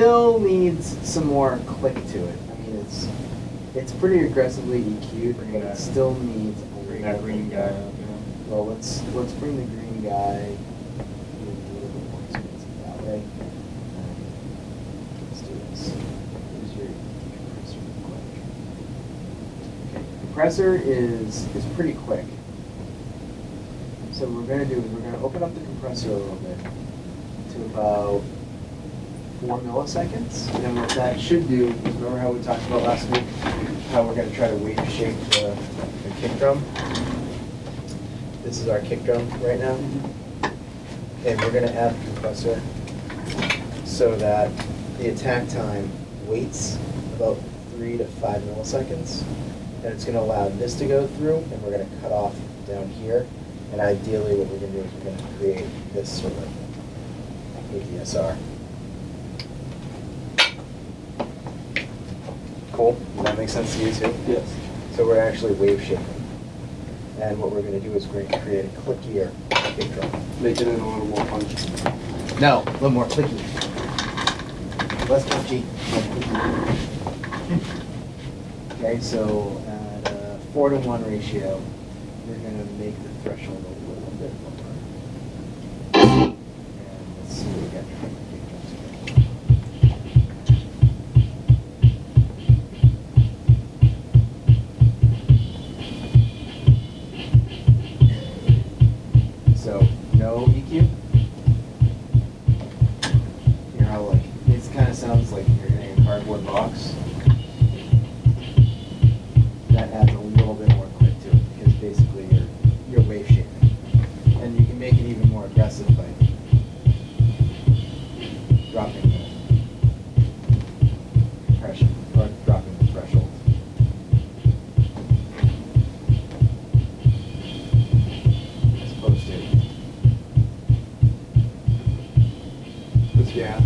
needs some more click to it. I mean, it's, it's pretty aggressively EQ'd, but it still needs a Bring that green guy up, yeah. Well, let's, let's bring the green guy in a little bit more expensive that way. Um, Let's do this. Here's your compressor quick. Okay, Compressor is, is pretty quick. So what we're gonna do is we're gonna open up the compressor a little bit to about four milliseconds. And what that should do, is remember how we talked about last week, how we're gonna try to wave shape the, the kick drum? This is our kick drum right now. And we're gonna add the compressor so that the attack time waits about three to five milliseconds. And it's gonna allow this to go through, and we're gonna cut off down here. And ideally, what we're gonna do is we're gonna create this sort of ADSR. Cool, does that make sense to you too? Yes. So we're actually wave shaping. And what we're gonna do is we're gonna create a clickier kick drum. Making it a little more punchy. No, a little more clicky. Less punchy. more clicky. Okay, so at a four to one ratio, we're gonna make the threshold cardboard box? That adds a little bit more click to it, because basically you're, you're wave shaping. And you can make it even more aggressive by dropping the compression, or dropping the threshold. As opposed to yeah.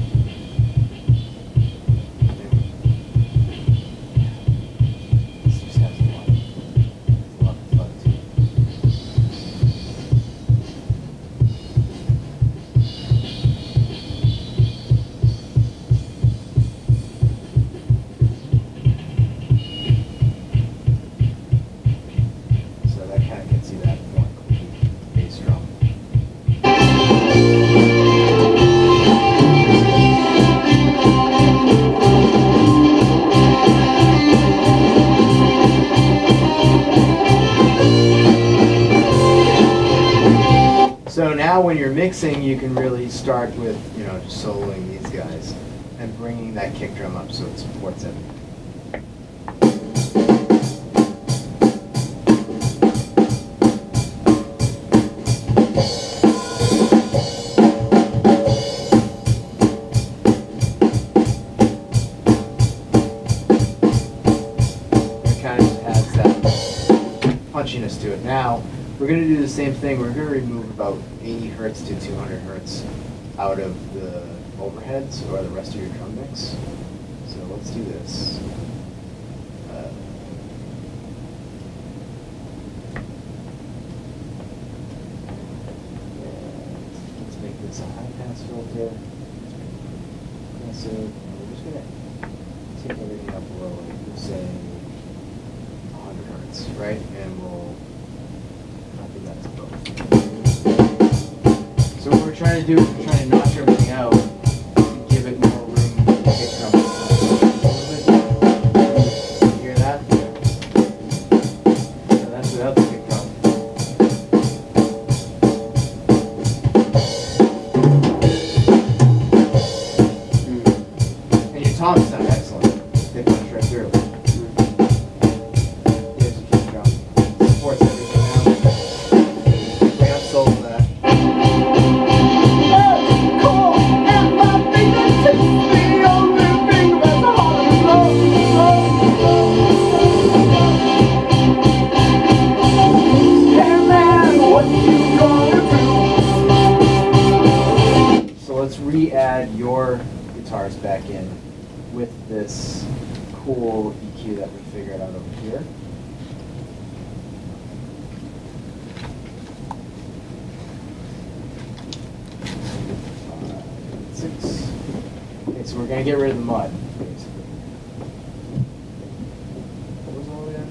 Now when you're mixing, you can really start with, you know, soloing these guys and bringing that kick drum up so it supports everything. It kind of adds that punchiness to it. Now, we're gonna do the same thing, we're gonna remove about eighty hertz to two hundred hertz out of the overheads or the rest of your drum mix. So let's do this. Uh, Let's make this a high pass filter. Aggressive, we're just gonna take everything up like we'll say hundred hertz, right? And we'll copy that to both. So what we're trying to do figure it out over here. Six. Okay, so we're going to get rid of the mud. Basically. What was all the way down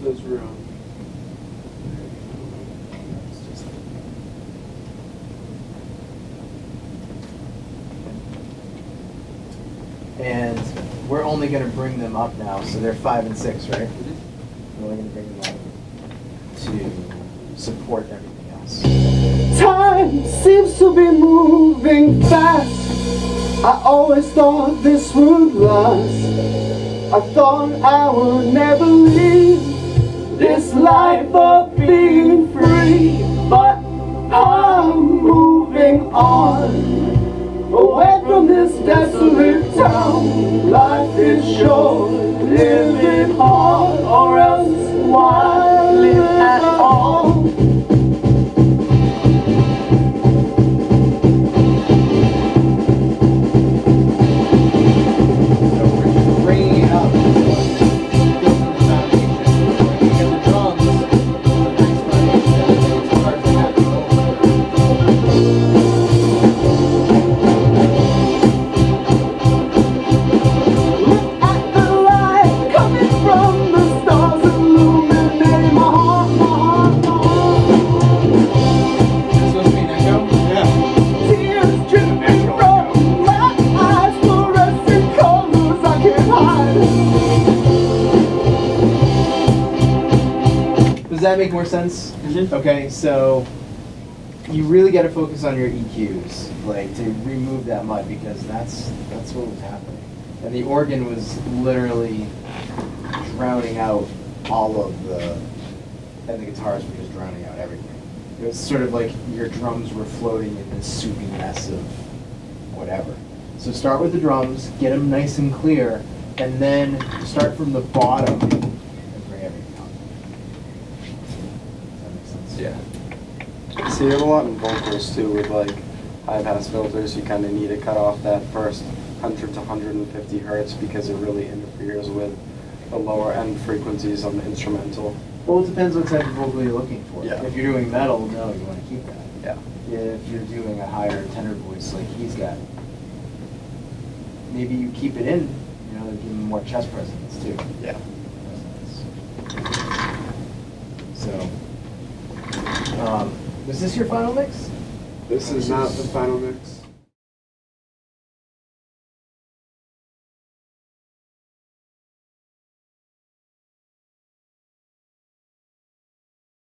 here? This room. Only gonna bring them up now, so they're five and six, right? We're only gonna bring them up to support everything else. Time seems to be moving fast. I always thought this would last. I thought I would never leave this life of being free. But I'm moving on. Away from this desolate town. Life is short, living hard, Does that make more sense? Mm-hmm. Okay, so you really got to focus on your EQs, like to remove that mud because that's that's what was happening, and the organ was literally drowning out all of the, and the guitars were just drowning out everything. It was sort of like your drums were floating in this soupy mess of whatever. So start with the drums, get them nice and clear, and then start from the bottom and bring everything up. Does that make sense? Yeah. See, you have a lot in vocals too with like high pass filters. You kind of need to cut off that first 100 to 150 hertz because it really interferes with the lower end frequencies on the instrumental. Well, it depends what type of vocal you're looking for. Yeah. If you're doing metal, no, you want to keep that. Yeah. If you're doing a higher tenor voice like he's got, maybe you keep it in, you know, to give him more chest presence too. Yeah. So, um, was this your final mix? This is not the final mix.